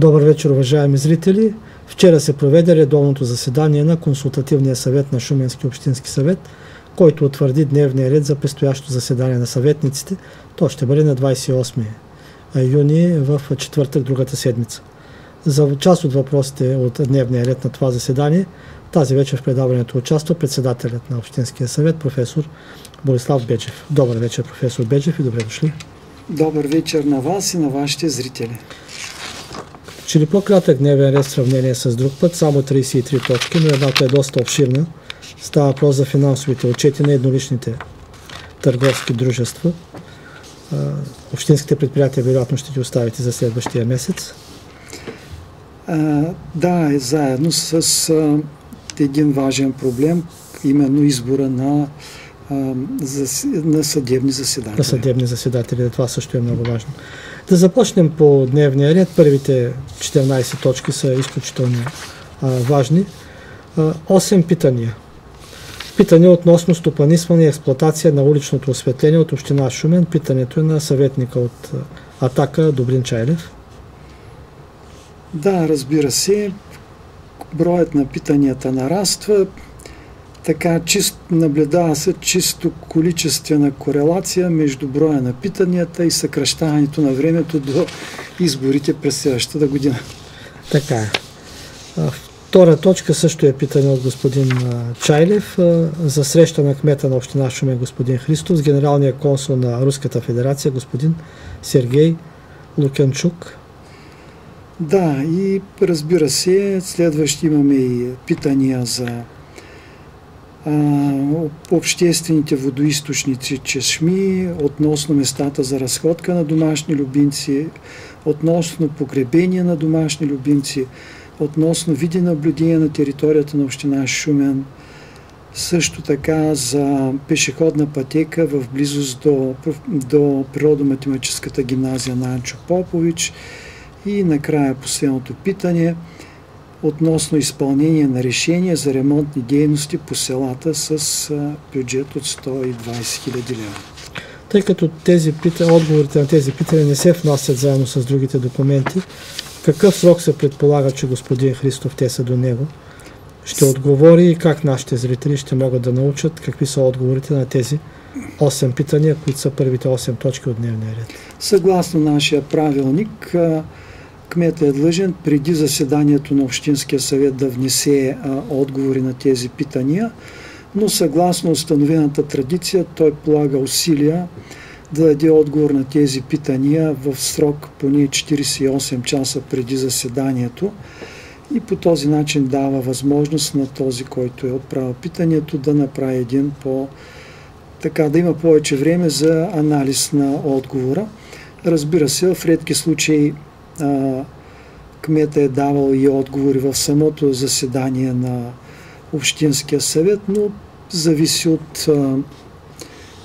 Добър вечер, уважаеми зрители. Вчера се проведе редовното заседание на Консултативния съвет на Шуменски общински съвет, който утвърди дневния ред за предстоящо заседание на съветниците. То ще бъде на 28 юни в четвъртък другата седмица. За част от въпросите от дневния ред на това заседание тази вечер в предаването участва председателят на Общинския съвет, професор Борислав Бечев. Добър вечер, професор Бечев и добре дошли. Добър вечер на вас и на вашите зрители. Че ли по-кратък дневен ред в сравнение с друг път, само 33 точки, но едната е доста обширна. Става въпрос за финансовите отчети на едноличните търговски дружества. Общинските предприятия вероятно ще ги оставите за следващия месец. А, да, е заедно с а, един важен проблем, именно избора на, на съдебни заседатели. На съдебни заседатели, това също е много важно. Да започнем по дневния ред. Първите 14 точки са изключително а, важни. А, 8 питания. Питане относно стопанисване и експлуатация на уличното осветление от община Шумен. Питането е на съветника от Атака Добрин Чайлев. Да, разбира се. Броят на питанията нараства. Така, чист, наблюдава се чисто количествена корелация между броя на питанията и съкръщаването на времето до изборите през следващата година. Така. Втора точка също е питане от господин Чайлев за среща на кмета на община Шумен господин Христов с генералния консул на Руската федерация господин Сергей Лукенчук. Да, и разбира се, следващи имаме и питания за обществените водоисточници чешми, относно местата за разходка на домашни любимци, относно погребение на домашни любимци, относно видеонаблюдение на територията на община Шумен, също така за пешеходна пътека в близост до, до природо-математическата гимназия на Анчо Попович и накрая последното питане относно изпълнение на решения за ремонтни дейности по селата с бюджет от 120 000 лева. Тъй като тези питания, отговорите на тези питания не се внасят заедно с другите документи, какъв срок се предполага, че господин Христов те са до него? Ще отговори и как нашите зрители ще могат да научат какви са отговорите на тези 8 питания, които са първите 8 точки от дневния ред. Съгласно нашия правилник, кметът е длъжен преди заседанието на Общинския съвет да внесе отговори на тези питания, но съгласно установената традиция той полага усилия да даде отговор на тези питания в срок поне 48 часа преди заседанието и по този начин дава възможност на този, който е отправил питането, да направи един по така да има повече време за анализ на отговора. Разбира се, в редки случаи а, кмета е давал и отговори в самото заседание на Общинския съвет, но зависи от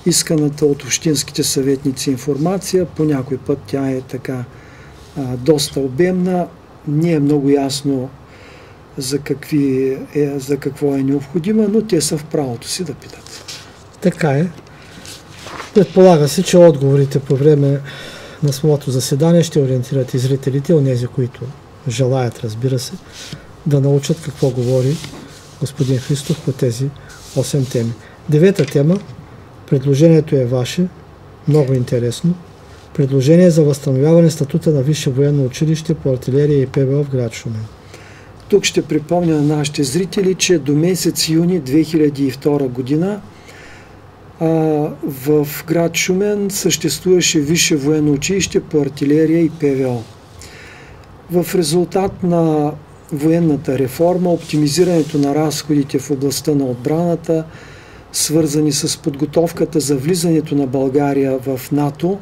исканата от общинските съветници информация. По някой път тя е така доста обемна. Не е много ясно за, какви е, за какво е необходима, но те са в правото си да питат. Така е. Предполага се, че отговорите по време на самото заседание ще ориентират и зрителите, онези, които желаят, разбира се, да научат какво говори господин Христов по тези 8 теми. Девета тема Предложението е ваше, много интересно. Предложение за възстановяване статута на Висше военно училище по артилерия и ПВО в град Шумен. Тук ще припомня на нашите зрители, че до месец юни 2002 година а, в град Шумен съществуваше Висше военно училище по артилерия и ПВО. В резултат на военната реформа, оптимизирането на разходите в областта на отбраната, свързани с подготовката за влизането на България в НАТО.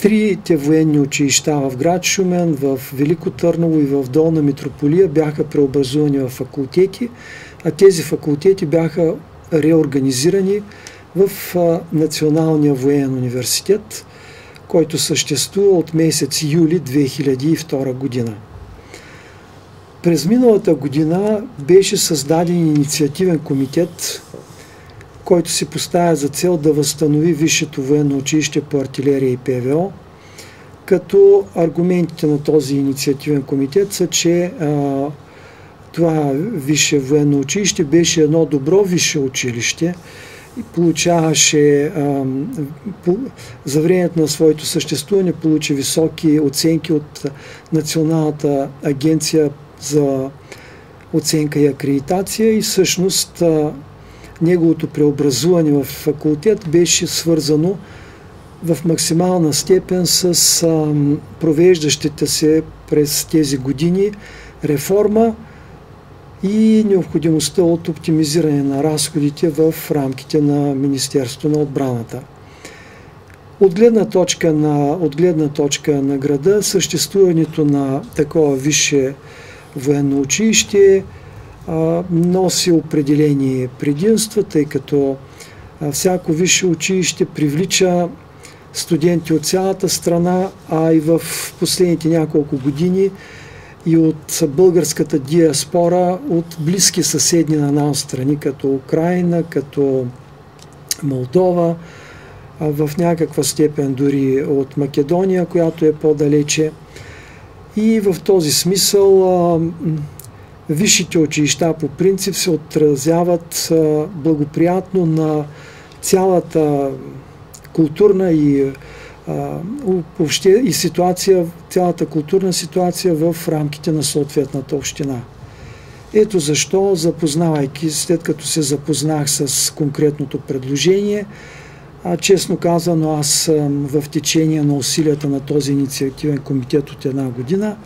трите военни училища в град Шумен, в Велико Търново и в Долна Митрополия бяха преобразувани в факултети, а тези факултети бяха реорганизирани в Националния военен университет, който съществува от месец юли 2002 година. През миналата година беше създаден инициативен комитет, който се поставя за цел да възстанови Висшето военно училище по артилерия и ПВО, като аргументите на този инициативен комитет са, че а, това висше военно училище беше едно добро висше училище и получаваше за времето на своето съществуване получи високи оценки от Националната агенция за оценка и акредитация и всъщност неговото преобразуване в факултет беше свързано в максимална степен с провеждащите се през тези години реформа и необходимостта от оптимизиране на разходите в рамките на Министерството на отбраната. От гледна точка на, от гледна точка на града, съществуването на такова висше военно училище а, носи определени предимства, тъй като а, всяко висше училище привлича студенти от цялата страна, а и в последните няколко години и от българската диаспора от близки съседни на нас страни, като Украина, като Молдова, в някаква степен дори от Македония, която е по-далече. И в този смисъл висшите училища по принцип се отразяват благоприятно на цялата културна и въобще и ситуация, цялата културна ситуация в рамките на съответната община. Ето защо, запознавайки, след като се запознах с конкретното предложение, а, честно казано, аз съм в течение на усилията на този инициативен комитет от една година,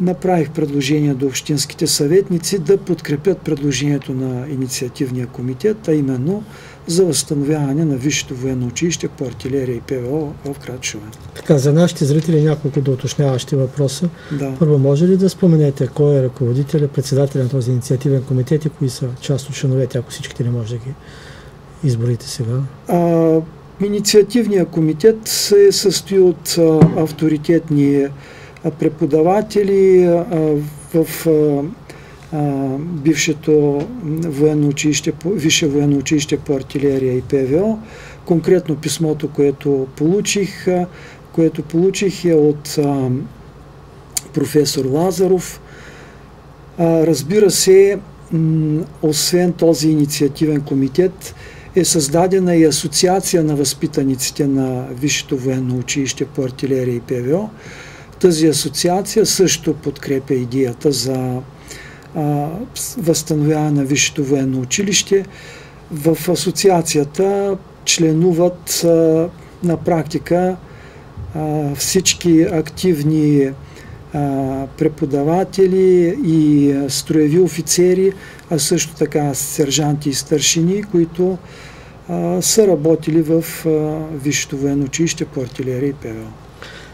направих предложение до общинските съветници да подкрепят предложението на инициативния комитет, а именно за възстановяване на Висшето военно училище по артилерия и ПВО в град Шумен. Така, за нашите зрители няколко доуточняващи въпроса. Да. Първо, може ли да споменете кой е ръководителя, председателя на този инициативен комитет и кои са част от членовете, ако всичките не може да ги изборите сега? А, инициативният комитет се състои от а, авторитетни преподаватели а, в а, бившето военно училище, висше военно училище по артилерия и ПВО. Конкретно писмото, което получих, което получих е от а, професор Лазаров. А, разбира се, освен този инициативен комитет, е създадена и асоциация на възпитаниците на Висшето военно училище по артилерия и ПВО. Тази асоциация също подкрепя идеята за възстановяване на Висшето военно училище. В асоциацията членуват на практика всички активни преподаватели и строеви офицери, а също така сержанти и старшини, които са работили в Висшето военно училище по артилерия и ПВО.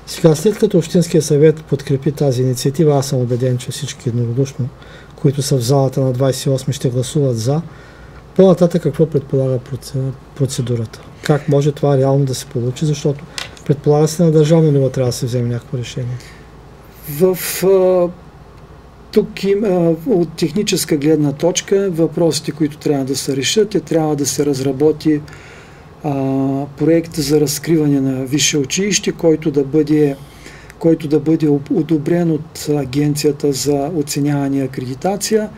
Сега, след като Общинския съвет подкрепи тази инициатива, аз съм убеден, че всички еднодушно които са в залата на 28 ще гласуват за. По-нататък какво предполага процедурата? Как може това реално да се получи, защото предполага се на държавно ниво трябва да се вземе някакво решение. В тук има, от техническа гледна точка въпросите, които трябва да се решат, е трябва да се разработи а, проект за разкриване на висше училище, който да бъде който да бъде одобрен от Агенцията за оценяване и акредитация.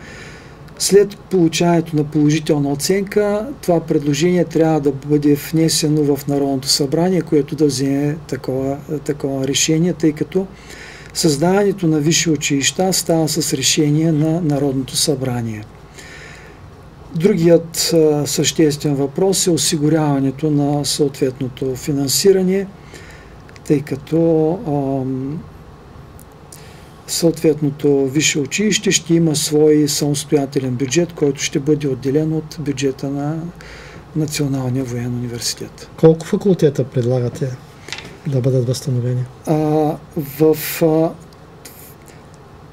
След получаването на положителна оценка, това предложение трябва да бъде внесено в Народното събрание, което да вземе такова, такова решение, тъй като създаването на висши училища става с решение на Народното събрание. Другият съществен въпрос е осигуряването на съответното финансиране – тъй като съответното висше училище ще има свой самостоятелен бюджет, който ще бъде отделен от бюджета на Националния военен университет. Колко факултета предлагате да бъдат възстановени? А, в а,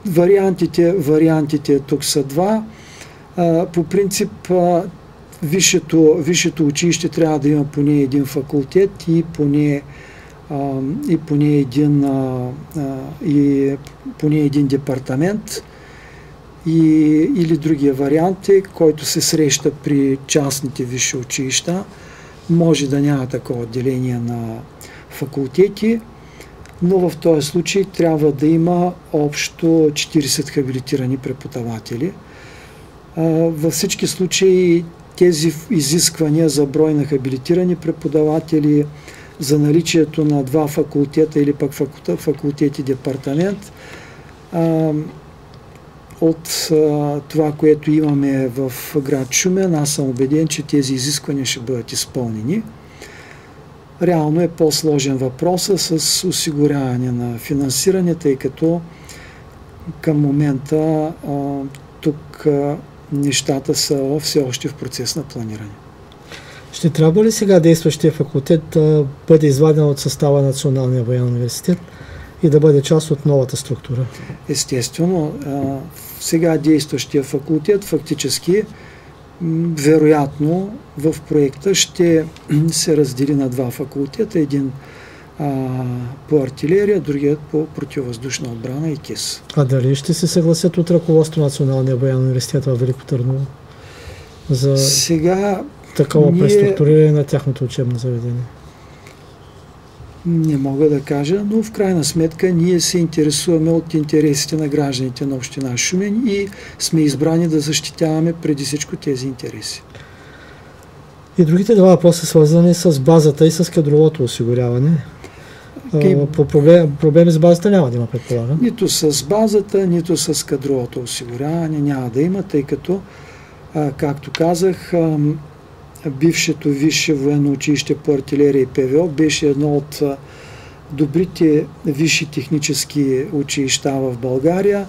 вариантите, вариантите тук са два. А, по принцип, а, висшето, висшето училище трябва да има поне един факултет и поне и поне един, и поне един департамент и, или другия вариант е, който се среща при частните висши училища. Може да няма такова отделение на факултети. но в този случай трябва да има общо 40 хабилитирани преподаватели. Във всички случаи тези изисквания за брой на хабилитирани преподаватели, за наличието на два факултета или пък факултет и департамент, от това, което имаме в град Шумен, аз съм убеден, че тези изисквания ще бъдат изпълнени. Реално е по-сложен въпроса с осигуряване на финансиране, тъй като към момента тук нещата са все още в процес на планиране. Ще трябва ли сега действащия факултет да бъде изваден от състава на Националния военен университет и да бъде част от новата структура? Естествено, сега действащия факултет фактически вероятно в проекта ще се раздели на два факултета. Един по артилерия, другият по противовъздушна отбрана и КИС. А дали ще се съгласят от ръководство на Националния военен университет в Велико Търново за Сега такова ние... преструктуриране на тяхното учебно заведение? Не мога да кажа, но в крайна сметка ние се интересуваме от интересите на гражданите на община Шумен и сме избрани да защитаваме преди всичко тези интереси. И другите два въпроса свързани с базата и с кадровото осигуряване. Okay. По проблем, проблеми с базата няма да има, предполагам. Нито с базата, нито с кадровото осигуряване няма да има, тъй като, както казах, бившето висше военно училище по артилерия и ПВО беше едно от добрите висши технически училища в България.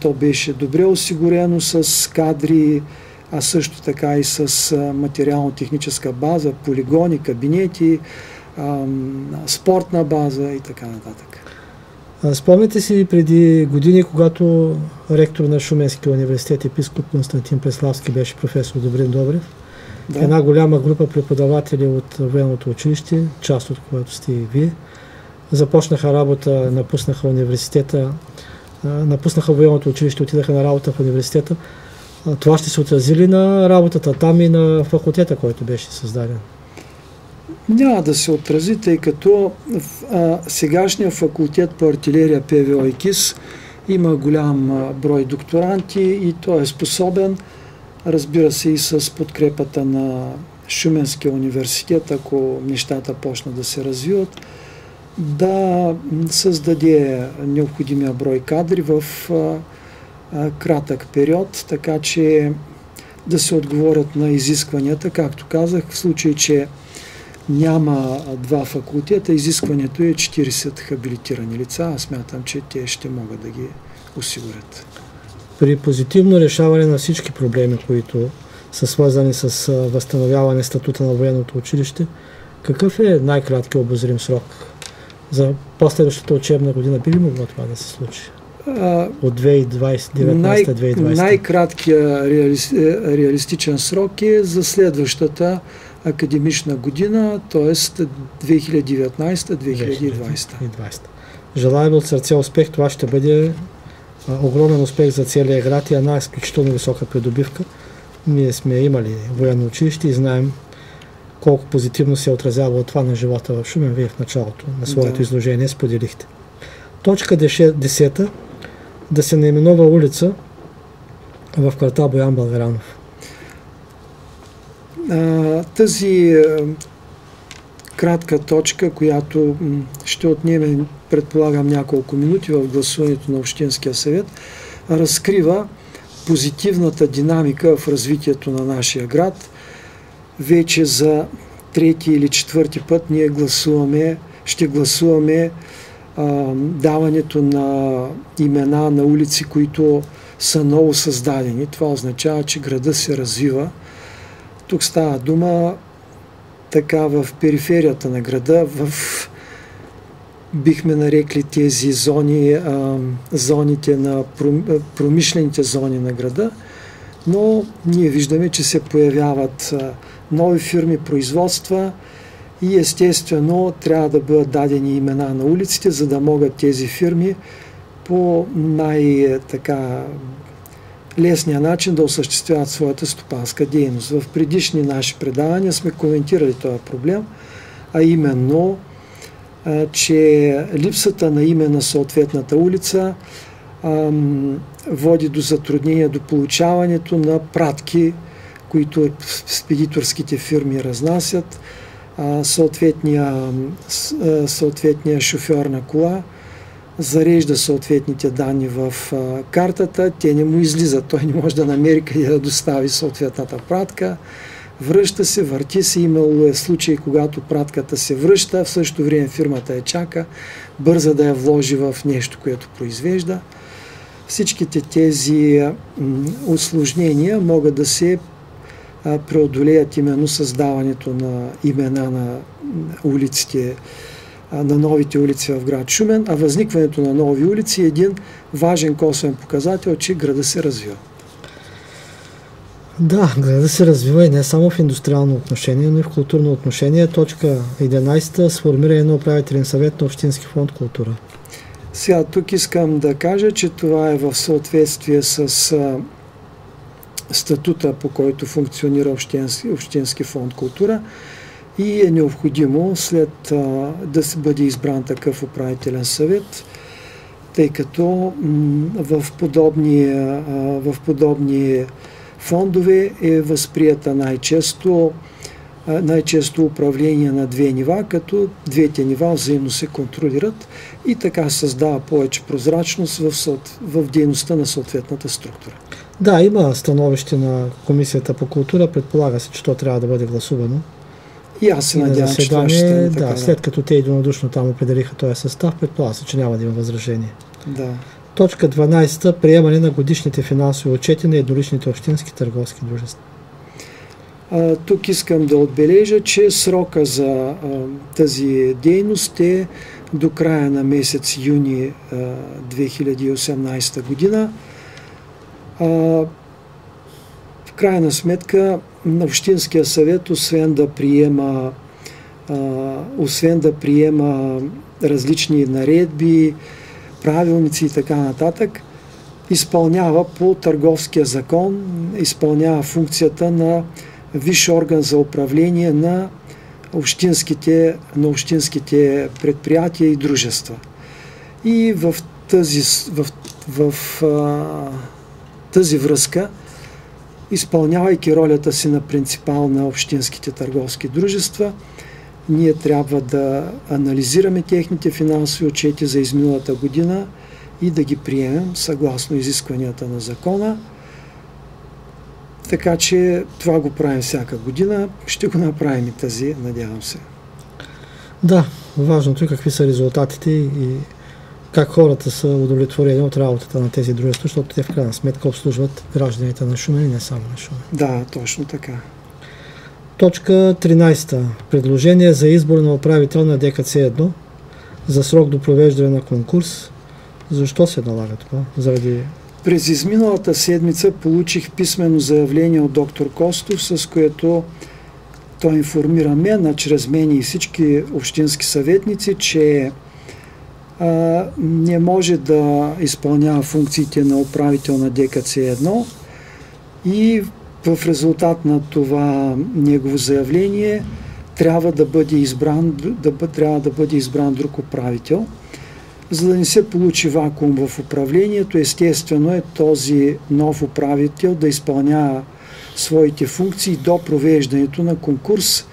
То беше добре осигурено с кадри, а също така и с материално-техническа база, полигони, кабинети, спортна база и така нататък. Спомняте си преди години, когато ректор на Шуменския университет епископ Константин Преславски беше професор Добрин Добрев, да. една голяма група преподаватели от военното училище, част от което сте и вие, започнаха работа, напуснаха университета, напуснаха военното училище, отидаха на работа в университета. Това ще се отрази ли на работата там и на факултета, който беше създаден? Няма да се отрази, тъй като а, сегашния факултет по артилерия ПВО и КИС има голям а, брой докторанти и той е способен, разбира се и с подкрепата на Шуменския университет, ако нещата почнат да се развиват, да създаде необходимия брой кадри в кратък период, така че да се отговорят на изискванията, както казах, в случай, че няма два факултета, изискването е 40 хабилитирани лица. Аз смятам, че те ще могат да ги осигурят. При позитивно решаване на всички проблеми, които са свързани с възстановяване статута на военното училище, какъв е най-краткият обозрим срок за последващата учебна година? Би ли могло това да се случи? От 2019-2020? Най- най-краткият реали... реалистичен срок е за следващата академична година, т.е. 2019-2020. Желаем от сърце успех. Това ще бъде огромен успех за целия град и една изключително висока придобивка. Ние сме имали военно училище и знаем колко позитивно се отразява от това на живота в Шумен. Вие в началото на своето да. изложение споделихте. Точка 10. Да се наименува улица в квартал Боян Българанов тази кратка точка, която ще отнеме, предполагам, няколко минути в гласуването на Общинския съвет, разкрива позитивната динамика в развитието на нашия град. Вече за трети или четвърти път ние гласуваме, ще гласуваме а, даването на имена на улици, които са ново създадени. Това означава, че града се развива тук става дума така в периферията на града, в бихме нарекли тези зони, а, зоните на промишлените зони на града, но ние виждаме, че се появяват нови фирми, производства и естествено трябва да бъдат дадени имена на улиците, за да могат тези фирми по най-така лесния начин да осъществяват своята стопанска дейност. В предишни наши предавания сме коментирали този проблем, а именно че липсата на име на съответната улица води до затруднения до получаването на пратки, които спедиторските фирми разнасят. Съответния, съответния шофьор на кола зарежда съответните данни в картата, те не му излизат, той не може да намери къде да достави съответната пратка връща се, върти се. Имало е случаи, когато пратката се връща, в същото време фирмата я чака, бърза да я вложи в нещо, което произвежда. Всичките тези осложнения могат да се преодолеят именно създаването на имена на улиците, на новите улици в град Шумен, а възникването на нови улици е един важен косвен показател, че града се развива. Да, града се развива и не само в индустриално отношение, но и в културно отношение. Точка 11. Сформиране на управителен съвет на Общински фонд култура. Сега тук искам да кажа, че това е в съответствие с а, статута, по който функционира Общински, Общински фонд култура и е необходимо след а, да бъде избран такъв управителен съвет, тъй като в подобни, а, в подобни фондове е възприята най-често най-често управление на две нива, като двете нива взаимно се контролират и така създава повече прозрачност в, в дейността на съответната структура. Да, има становище на Комисията по култура, предполага се, че то трябва да бъде гласувано. И аз се надявам, че това ще стане така. Да, след като те единодушно там определиха този състав, предполага се, че няма да има възражение. Да. Точка 12. Приемане на годишните финансови отчети на едноличните общински търговски дружества. А, тук искам да отбележа, че срока за а, тази дейност е до края на месец юни а, 2018 година. В крайна сметка на Общинския съвет, освен да приема, освен да приема различни наредби, правилници и така нататък, изпълнява по търговския закон, изпълнява функцията на висш орган за управление на общинските, на общинските предприятия и дружества. И в тази, в, в, в тази връзка, изпълнявайки ролята си на принципал на общинските търговски дружества, ние трябва да анализираме техните финансови отчети за изминалата година и да ги приемем съгласно изискванията на закона. Така че това го правим всяка година. Ще го направим и тази, надявам се. Да, важното е какви са резултатите и как хората са удовлетворени от работата на тези дружества, защото те в крайна сметка обслужват гражданите на Шумен и не само на Шумен. Да, точно така. Точка 13. Предложение за избор на управител на ДКЦ-1 за срок до провеждане на конкурс. Защо се налага това? Заради... През изминалата седмица получих писмено заявление от доктор Костов, с което той информира мен, а чрез мен и всички общински съветници, че не може да изпълнява функциите на управител на ДКЦ-1 и в резултат на това негово заявление трябва да бъде избран, да, трябва да бъде избран друг управител. За да не се получи вакуум в управлението, естествено е този нов управител да изпълнява своите функции до провеждането на конкурс,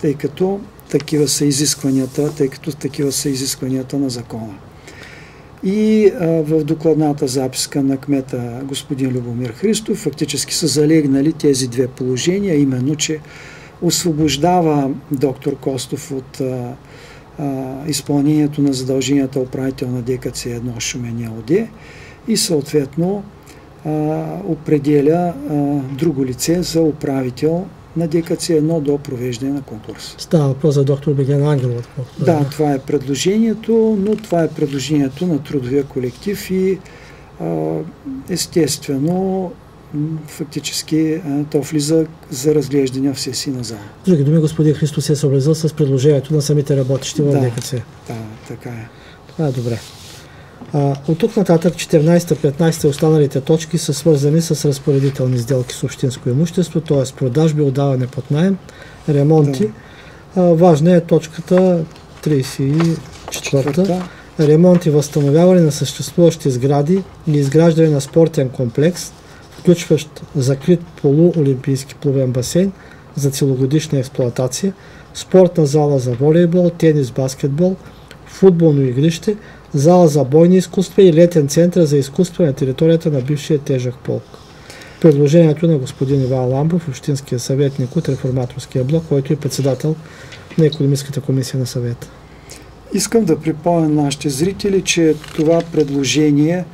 тъй като такива са изискванията, тъй като такива са изискванията на закона. И а, в докладната записка на кмета господин Любомир Христов фактически са залегнали тези две положения, именно, че освобождава доктор Костов от а, а, изпълнението на задълженията управител на ДКЦ-1 Шумения ОД и съответно а, определя а, друго лице за управител на ДКЦ-1 до провеждане на конкурс. Става въпрос за доктор Беген Ангелов. Да, това е предложението, но това е предложението на трудовия колектив и а, естествено фактически то влиза за разглеждане в сесии на зала. Други думи, господин Христос се е съобразил с предложението на самите работещи в да, ДКЦ. Да, така е. Това е добре. А, от тук нататък 14-15 останалите точки са свързани с разпоредителни сделки с общинско имущество, т.е. продажби, отдаване под найем, ремонти. Да. А, важна е точката 30 Четвърта. Ремонт и възстановяване на съществуващи сгради и изграждане на спортен комплекс, включващ закрит полуолимпийски плувен басейн за целогодишна експлоатация, спортна зала за волейбол, тенис, баскетбол, футболно игрище, зала за бойни изкуства и летен център за изкуства на територията на бившия тежък полк. Предложението на господин Иван Ламбов, общинския съветник от реформаторския блок, който е председател на економическата комисия на съвета. Искам да припомня на нашите зрители, че това предложение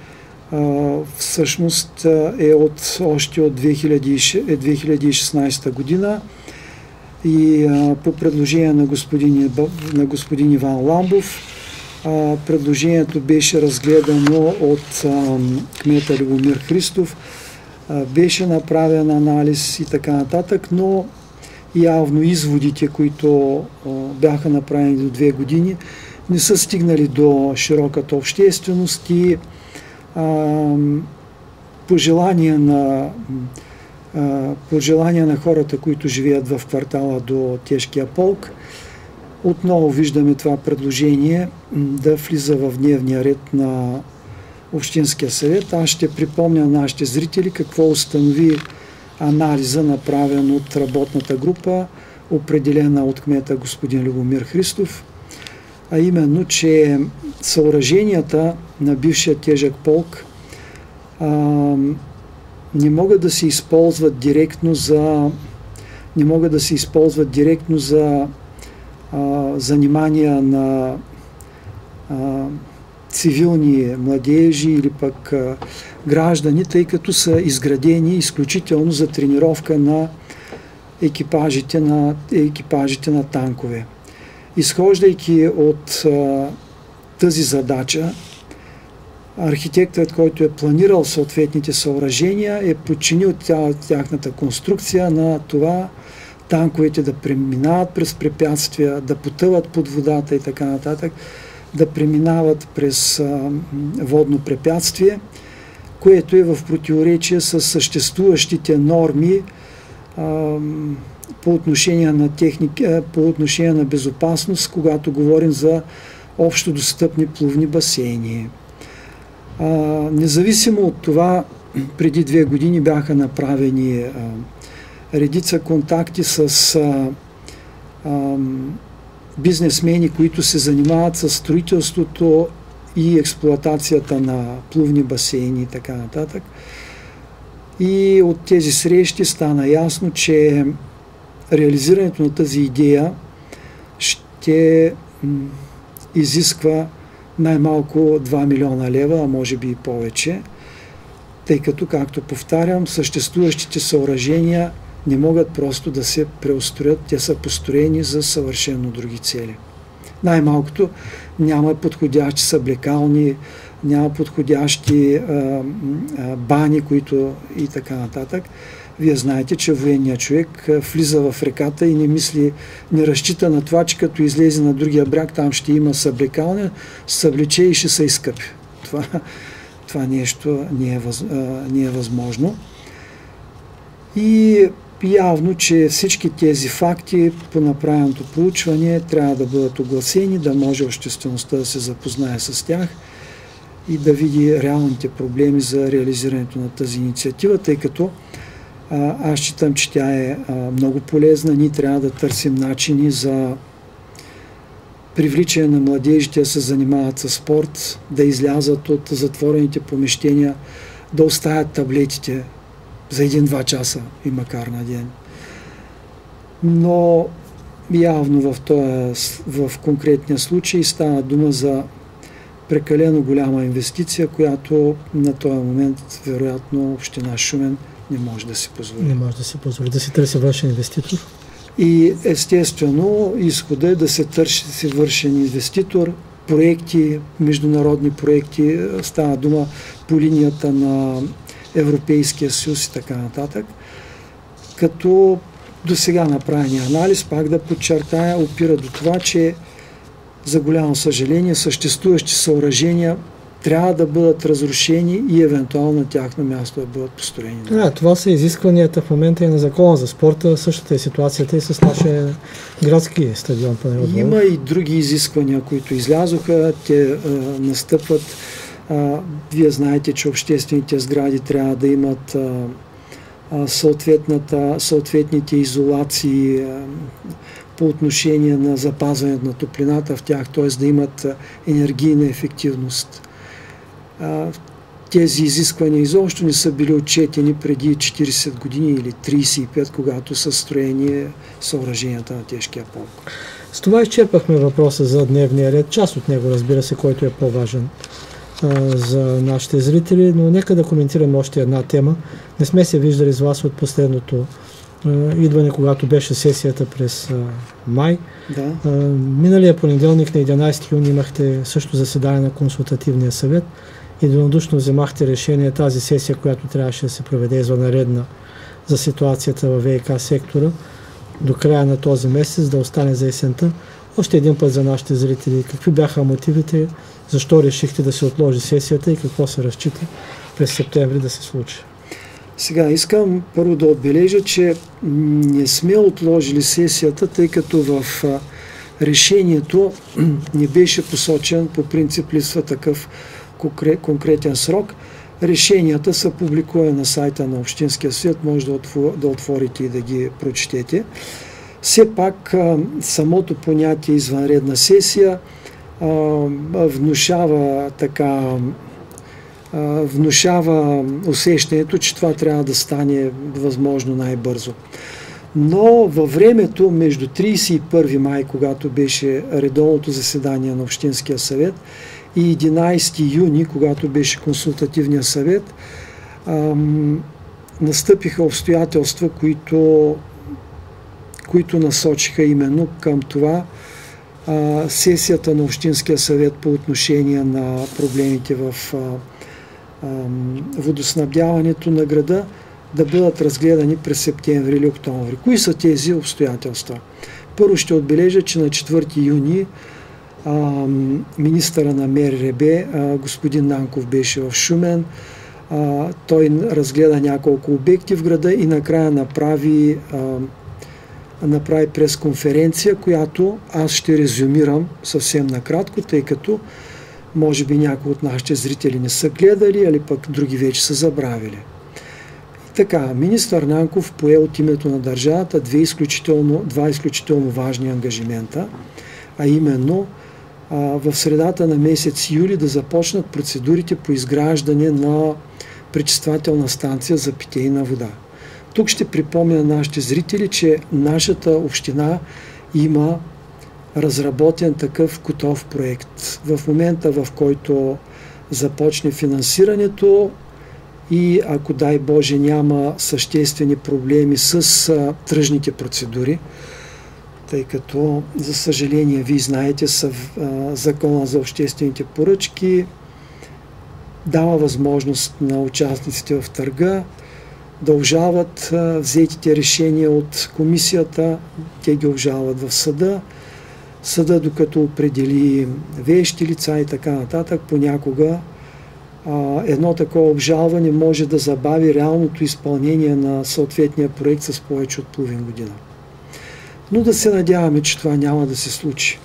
а, всъщност е от, още от 2016 година и а, по предложение на господин, на господин Иван Ламбов предложението беше разгледано от кмета Любомир Христов, беше направен анализ и така нататък, но явно изводите, които бяха направени до две години, не са стигнали до широката общественост и пожелания на пожелания на хората, които живеят в квартала до Тежкия полк. Отново виждаме това предложение да влиза в дневния ред на Общинския съвет. Аз ще припомня на нашите зрители какво установи анализа, направен от работната група, определена от кмета господин Любомир Христов, а именно, че съоръженията на бившия тежък полк а, не могат да се използват директно за не могат да се използват директно за а, занимания на а, цивилни младежи или пък а, граждани, тъй като са изградени изключително за тренировка на екипажите на, екипажите на танкове. Изхождайки от а, тази задача, архитектът, който е планирал съответните съоръжения, е подчинил тяхната конструкция на това танковете да преминават през препятствия, да потъват под водата и така нататък, да преминават през а, водно препятствие, което е в противоречие с съществуващите норми а, по отношение на техника, по отношение на безопасност, когато говорим за общо достъпни плувни басейни. А, независимо от това, преди две години бяха направени а, редица контакти с а, а, бизнесмени, които се занимават с строителството и експлуатацията на плувни басейни и така нататък. И от тези срещи стана ясно, че реализирането на тази идея ще изисква най-малко 2 милиона лева, а може би и повече, тъй като, както повтарям, съществуващите съоръжения не могат просто да се преустроят, те са построени за съвършено други цели. Най-малкото няма подходящи съблекални, няма подходящи а, а, бани, които и така нататък. Вие знаете, че военният човек влиза в реката и не мисли, не разчита на това, че като излезе на другия бряг, там ще има съблекалня, съблече и ще се изкъпи. Това, това нещо не е, въз, не е възможно. И явно, че всички тези факти по направеното проучване трябва да бъдат огласени, да може обществеността да се запознае с тях и да види реалните проблеми за реализирането на тази инициатива, тъй като аз считам, че тя е много полезна. Ние трябва да търсим начини за привличане на младежите да се занимават с спорт, да излязат от затворените помещения, да оставят таблетите за един-два часа и макар на ден. Но явно в, този, в конкретния случай стана дума за прекалено голяма инвестиция, която на този момент, вероятно, община Шумен не може да си позволи. Не може да си позволи да си търси външен инвеститор. И естествено, изхода е да се търси си вършен инвеститор, проекти, международни проекти, става дума по линията на Европейския съюз и така нататък. Като до сега направения анализ, пак да подчертая, опира до това, че за голямо съжаление съществуващи съоръжения трябва да бъдат разрушени и евентуално на тяхно място да бъдат построени. Да, това са изискванията в момента и на закона за спорта. Същата е ситуацията и с нашия градски стадион. Има и други изисквания, които излязоха. Те а, настъпват. Вие знаете, че обществените сгради трябва да имат съответните изолации по отношение на запазването на топлината в тях, т.е. да имат енергийна ефективност тези изисквания изобщо не са били отчетени преди 40 години или 35, когато са строени съоръженията на тежкия полк. С това изчерпахме въпроса за дневния ред, част от него, разбира се, който е по-важен за нашите зрители, но нека да коментираме още една тема. Не сме се виждали с вас от последното идване, когато беше сесията през май. Да. Миналия понеделник на 11 юни имахте също заседание на консултативния съвет единодушно вземахте решение тази сесия, която трябваше да се проведе извънредна за ситуацията във ВИК сектора до края на този месец да остане за есента. Още един път за нашите зрители. Какви бяха мотивите, защо решихте да се отложи сесията и какво се разчита през септември да се случи? Сега искам първо да отбележа, че не сме отложили сесията, тъй като в решението не беше посочен, по принцип листва такъв конкретен срок. Решенията са публикувани на сайта на Общинския свет, може да отворите и да ги прочетете. Все пак самото понятие извънредна сесия внушава така внушава усещането, че това трябва да стане възможно най-бързо. Но във времето между 31 май, когато беше редовното заседание на Общинския съвет, и 11 юни, когато беше консултативния съвет, ам, настъпиха обстоятелства, които, които насочиха именно към това сесията на Общинския съвет по отношение на проблемите в водоснабдяването на града да бъдат разгледани през септември или октомври. Кои са тези обстоятелства? Първо ще отбележа, че на 4 юни министъра на МРРБ, господин Нанков беше в Шумен. Той разгледа няколко обекти в града и накрая направи, направи пресконференция, която аз ще резюмирам съвсем накратко, тъй като може би някои от нашите зрители не са гледали, или пък други вече са забравили. Така, министър Нанков пое от името на държавата две изключително, два изключително важни ангажимента, а именно – в средата на месец юли да започнат процедурите по изграждане на пречиствателна станция за питейна вода. Тук ще припомня на нашите зрители, че нашата община има разработен такъв готов проект. В момента, в който започне финансирането и ако дай Боже няма съществени проблеми с тръжните процедури, тъй като, за съжаление, вие знаете, са закона за обществените поръчки дава възможност на участниците в търга да обжалват взетите решения от комисията, те ги обжалват в съда. Съда, докато определи вещи лица и така нататък, понякога едно такова обжалване може да забави реалното изпълнение на съответния проект с повече от половин година но да се надяваме, че това няма да се случи.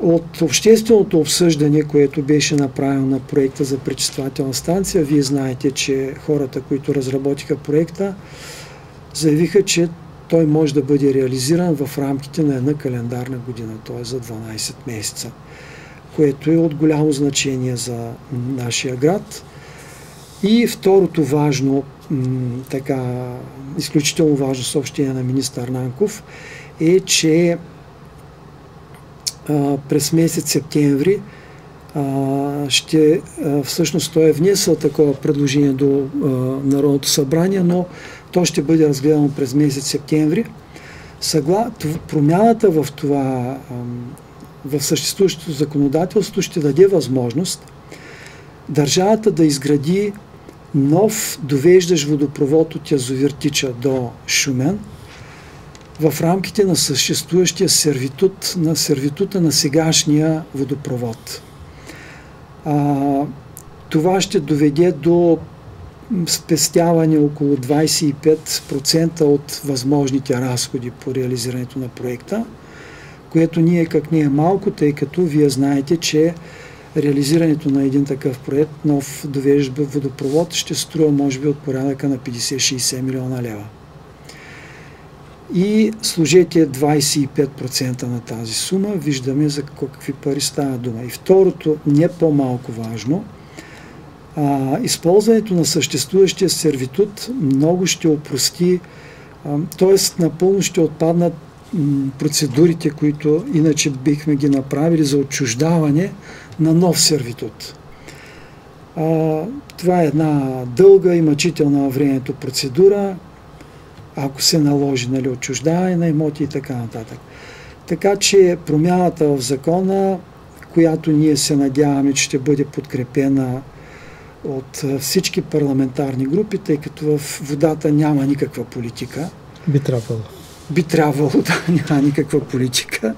От общественото обсъждане, което беше направено на проекта за пречиствателна станция, вие знаете, че хората, които разработиха проекта, заявиха, че той може да бъде реализиран в рамките на една календарна година, т.е. за 12 месеца, което е от голямо значение за нашия град. И второто важно така изключително важно съобщение на министър Нанков е, че а, през месец септември а, ще, а, всъщност той е внесъл такова предложение до а, Народното събрание, но то ще бъде разгледано през месец септември. Съгла... Промяната в това, в съществуващото законодателство ще даде възможност държавата да изгради нов довеждаш водопровод от язовир Тича до Шумен в рамките на съществуващия сервитут, на сервитута на сегашния водопровод. А, това ще доведе до спестяване около 25% от възможните разходи по реализирането на проекта, което ние как не е малко, тъй като вие знаете, че реализирането на един такъв проект, нов довежда водопровод, ще струва може би от порядъка на 50-60 милиона лева. И служете 25% на тази сума, виждаме за какви пари става дума. И второто, не по-малко важно, а, използването на съществуващия сервитут много ще опрости, т.е. напълно ще отпаднат процедурите, които иначе бихме ги направили за отчуждаване на нов сервитут. А, това е една дълга и мъчителна времето процедура, ако се наложи нали, отчуждаване на имоти и така нататък. Така че промяната в закона, която ние се надяваме, че ще бъде подкрепена от всички парламентарни групи, тъй като в водата няма никаква политика. Би трябвало. Би трябвало да няма никаква политика.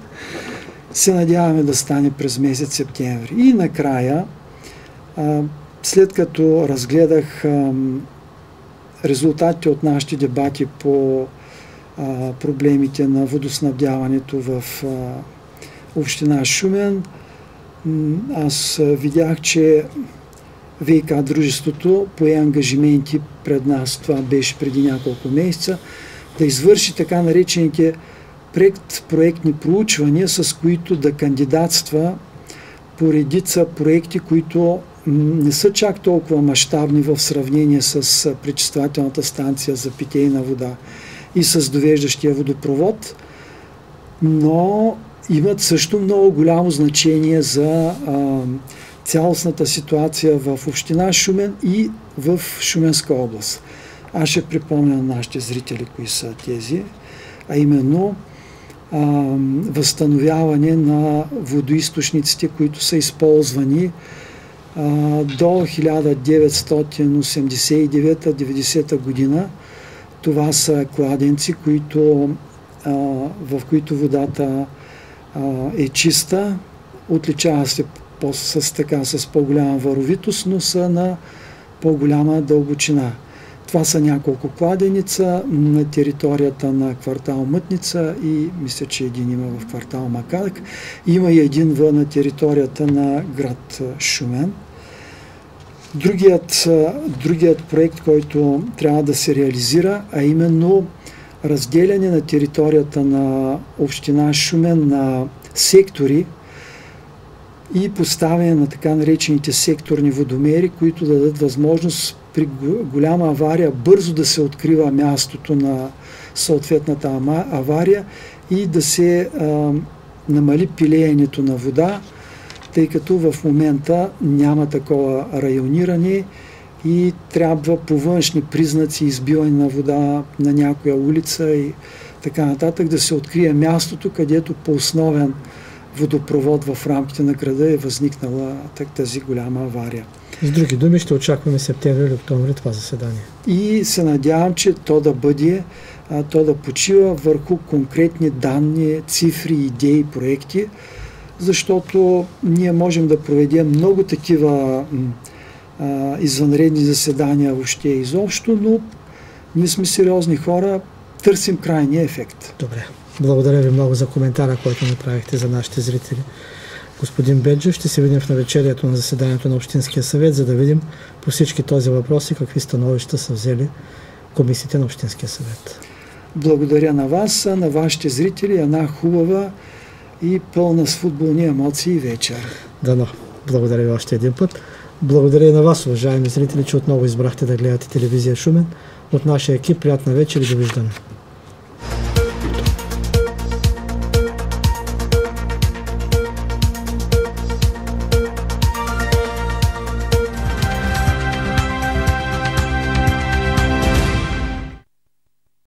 Се надяваме да стане през месец септември. И накрая, след като разгледах резултатите от нашите дебати по проблемите на водоснабдяването в община Шумен, аз видях, че ВИК дружеството пое ангажименти пред нас, това беше преди няколко месеца, да извърши така наречените проект, проектни проучвания, с които да кандидатства по редица проекти, които не са чак толкова мащабни в сравнение с пречиствателната станция за питейна вода и с довеждащия водопровод, но имат също много голямо значение за а, цялостната ситуация в община Шумен и в Шуменска област. Аз ще припомня на нашите зрители кои са тези, а именно а, възстановяване на водоисточниците, които са използвани до 1989-90 година. Това са кладенци, които, в които водата е чиста, отличава се по, с, така, с по-голяма варовитост, но са на по-голяма дълбочина. Това са няколко кладеница на територията на квартал Мътница и мисля, че един има в квартал Макадък. Има и един в на територията на град Шумен. Другият, другият проект, който трябва да се реализира, а именно разделяне на територията на община Шумен на сектори, и поставяне на така наречените секторни водомери, които дадат възможност при голяма авария бързо да се открива мястото на съответната авария и да се а, намали пилеенето на вода, тъй като в момента няма такова райониране и трябва по външни признаци избиване на вода на някоя улица и така нататък да се открие мястото, където по основен водопровод в рамките на града е възникнала тази голяма авария. С други думи, ще очакваме септември или октомври това заседание. И се надявам, че то да бъде, а, то да почива върху конкретни данни, цифри, идеи, проекти, защото ние можем да проведем много такива а, извънредни заседания въобще изобщо, но ние сме сериозни хора, търсим крайния ефект. Добре. Благодаря ви много за коментара, който направихте за нашите зрители. Господин Беджев, ще се видим в навечерието на заседанието на Общинския съвет, за да видим по всички този въпроси какви становища са взели комисиите на Общинския съвет. Благодаря на вас, на вашите зрители, една хубава и пълна с футболни емоции вечер. Дано. Благодаря ви още един път. Благодаря и на вас, уважаеми зрители, че отново избрахте да гледате телевизия Шумен. От нашия екип приятна вечер и довиждане.